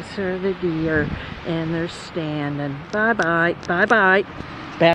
these are the deer, and they're standing. Bye-bye. Bye-bye.